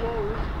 Two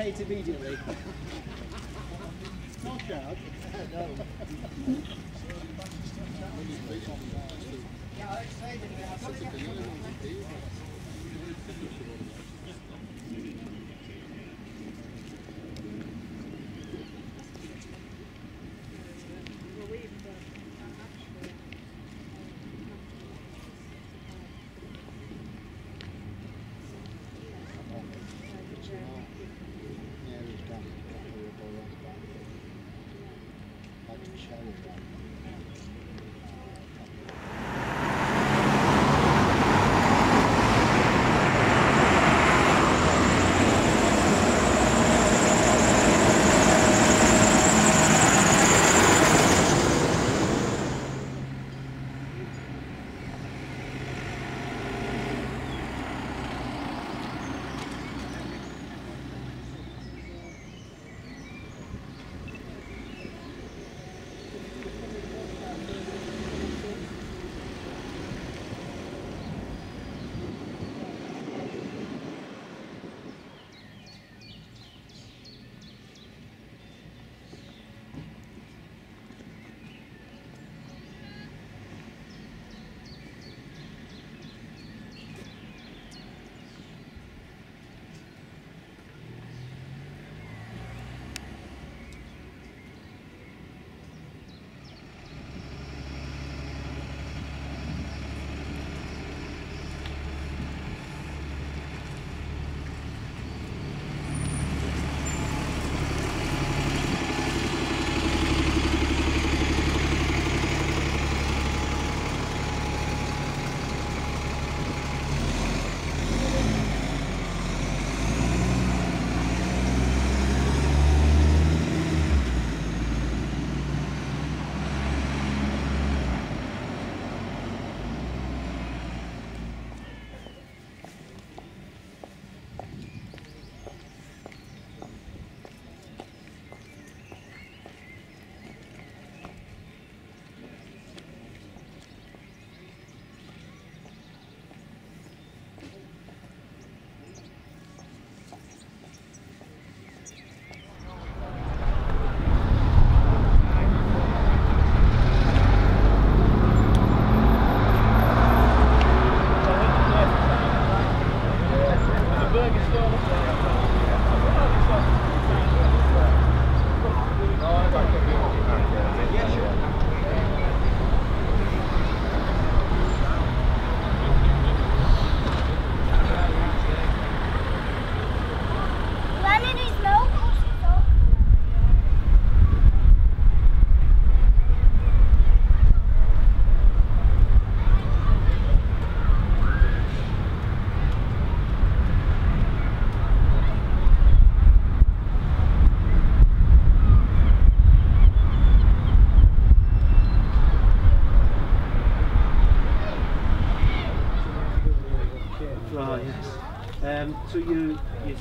pate immediately. Not bad. no. Yeah, I'm excited.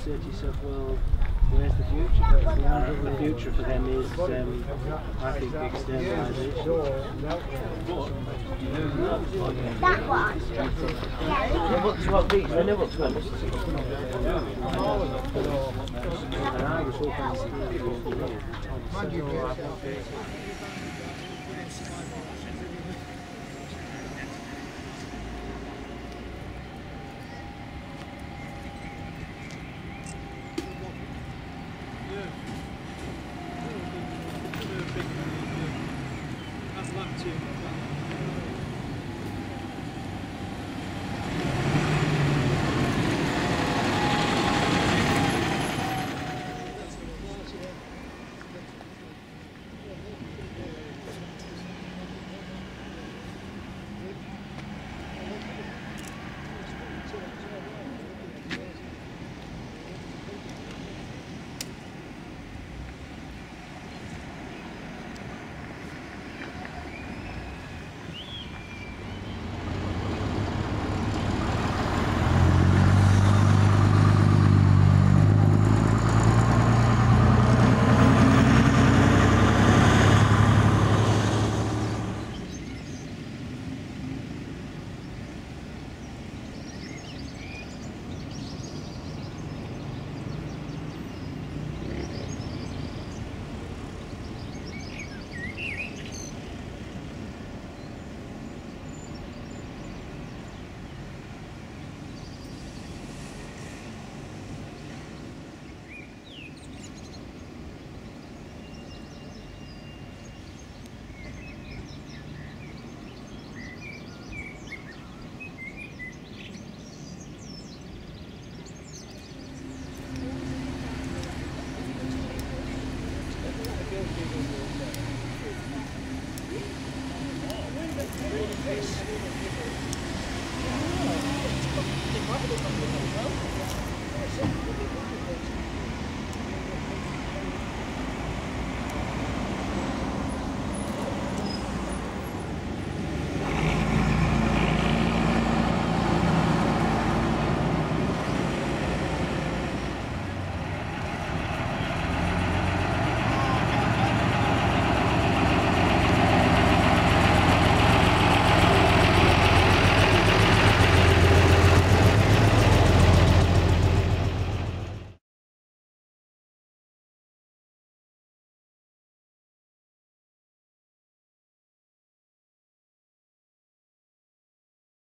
Yourself, well, where's the future? The future for them is, um, I think, externalisation. That one. And I was